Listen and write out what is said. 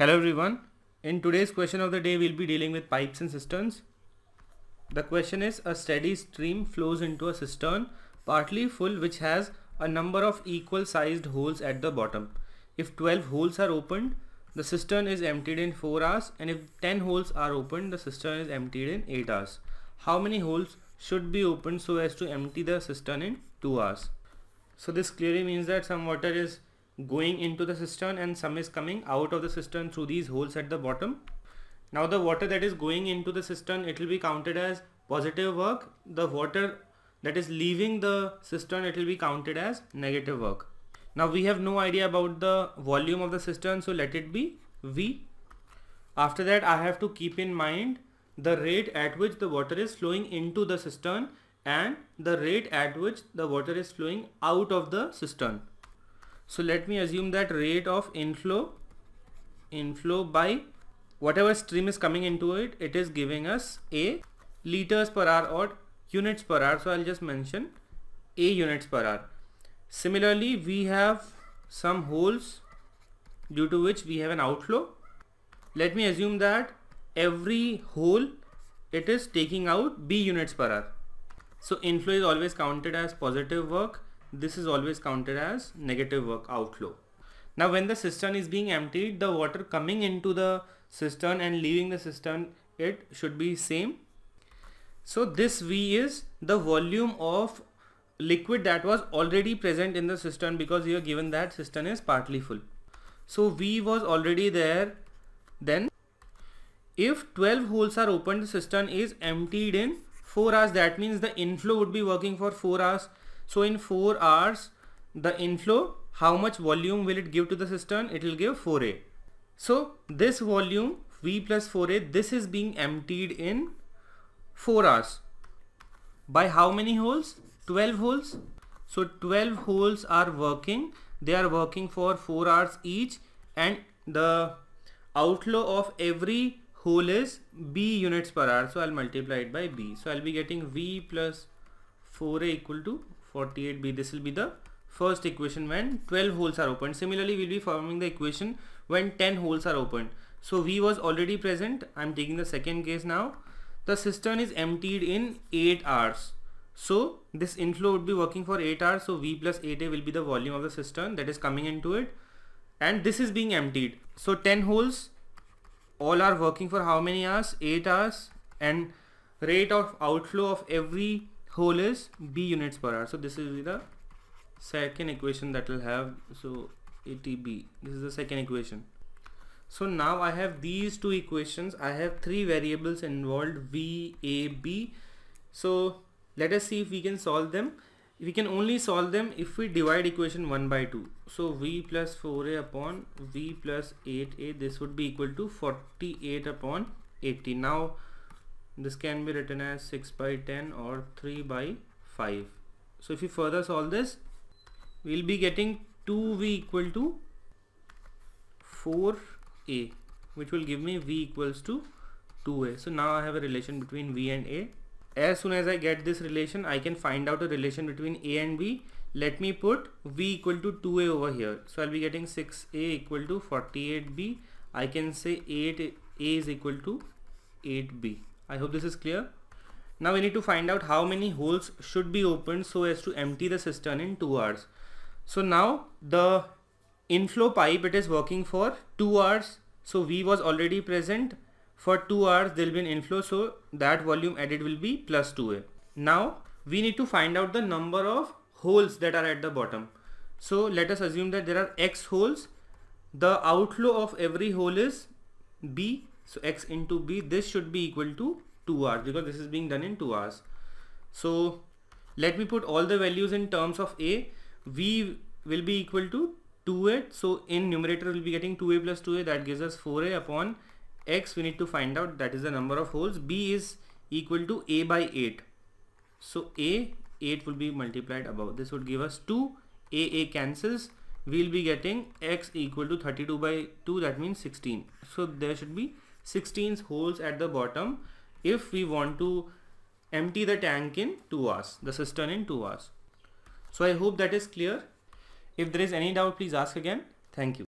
Hello everyone. In today's question of the day we'll be dealing with pipes and cisterns. The question is a steady stream flows into a cistern partly full which has a number of equal sized holes at the bottom. If 12 holes are opened the cistern is emptied in 4 hours and if 10 holes are opened the cistern is emptied in 8 hours. How many holes should be opened so as to empty the cistern in 2 hours? So this clearly means that some water is going into the cistern and some is coming out of the cistern through these holes at the bottom. Now the water that is going into the cistern it will be counted as positive work. The water that is leaving the cistern it will be counted as negative work. Now we have no idea about the volume of the cistern so let it be V. After that I have to keep in mind the rate at which the water is flowing into the cistern and the rate at which the water is flowing out of the cistern. So let me assume that rate of inflow inflow by whatever stream is coming into it it is giving us a liters per hour or units per hour. So I'll just mention a units per hour. Similarly we have some holes due to which we have an outflow. Let me assume that every hole it is taking out b units per hour. So inflow is always counted as positive work this is always counted as negative work outflow. Now when the cistern is being emptied, the water coming into the cistern and leaving the cistern, it should be same. So this V is the volume of liquid that was already present in the cistern because you are given that cistern is partly full. So V was already there then if 12 holes are opened the cistern is emptied in 4 hours that means the inflow would be working for 4 hours so in 4 hours the inflow how much volume will it give to the cistern? It will give 4a so this volume v plus 4a this is being emptied in 4 hours. By how many holes? 12 holes. So 12 holes are working. They are working for 4 hours each. And the outflow of every hole is b units per hour. So I'll multiply it by b. So I'll be getting v plus 4a equal to 48b this will be the first equation when 12 holes are opened. Similarly we'll be forming the equation when 10 holes are opened. So v was already present. I'm taking the second case now. The cistern is emptied in 8 hours. So this inflow would be working for 8 hours. So v plus 8a will be the volume of the cistern that is coming into it. And this is being emptied. So 10 holes all are working for how many hours? 8 hours. And rate of outflow of every hole is b units per hour. So this is the second equation that will have so ATB this is the second equation. So now I have these two equations. I have three variables involved V A B. So let us see if we can solve them. We can only solve them if we divide equation 1 by 2 so V plus 4a upon V plus 8a this would be equal to 48 upon 80 now this can be written as 6 by 10 or 3 by 5 so if you further solve this we'll be getting 2v equal to 4a which will give me v equals to 2a so now I have a relation between v and a. As soon as I get this relation I can find out a relation between a and b. Let me put v equal to 2a over here. So I'll be getting 6a equal to 48b I can say 8a is equal to 8b I hope this is clear. Now we need to find out how many holes should be opened so as to empty the cistern in 2 hours. So now the inflow pipe it is working for 2 hours. So V was already present. For 2 hours there will be an inflow so that volume added will be plus 2A. Now we need to find out the number of holes that are at the bottom. So let us assume that there are X holes. The outflow of every hole is B so x into b this should be equal to 2 hours because this is being done in 2 hours. So let me put all the values in terms of a. V will be equal to 2a so in numerator we'll be getting 2a plus 2a that gives us 4a upon x. We need to find out that is the number of holes. B is equal to a by 8 so a 8 will be multiplied above. This would give us 2 a a cancels. We'll be getting x equal to 32 by 2 that means 16 so there should be 16 holes at the bottom if we want to empty the tank in 2 hours, the cistern in 2 hours. So I hope that is clear. If there is any doubt, please ask again. Thank you.